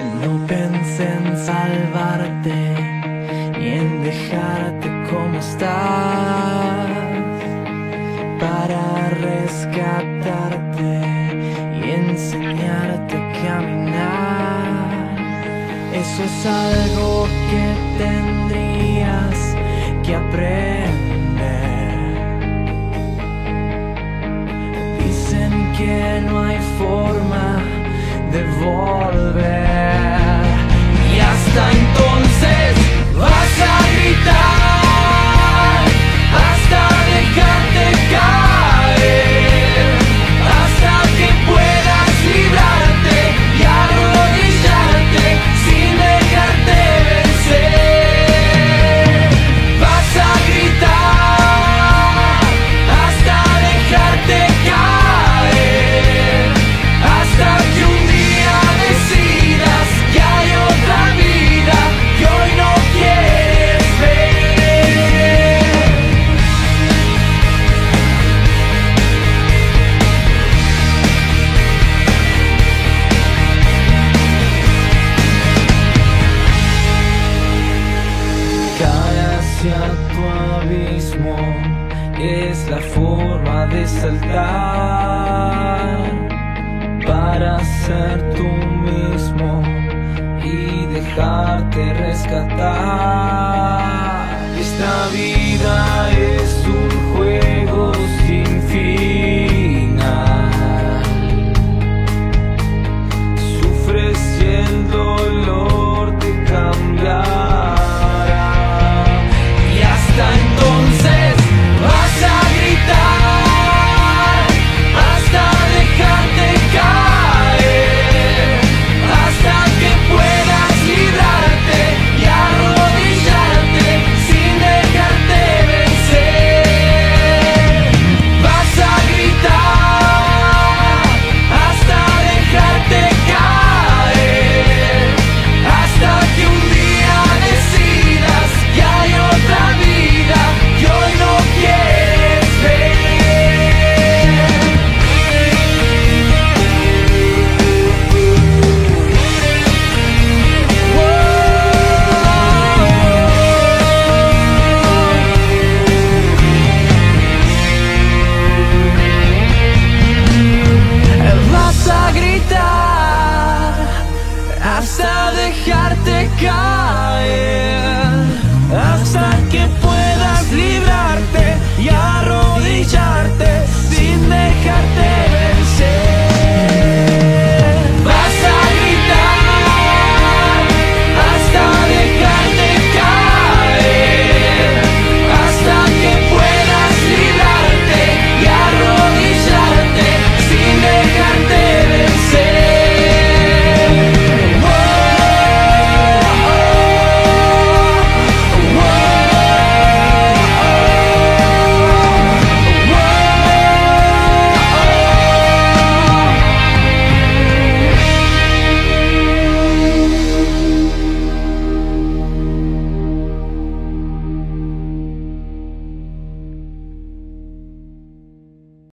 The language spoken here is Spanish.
No pensé en salvarte ni en dejarte como estás para rescatarte y enseñarte a caminar. Eso es algo que tendrías es la forma de saltar para ser tú mismo y dejarte rescatar. Esta vida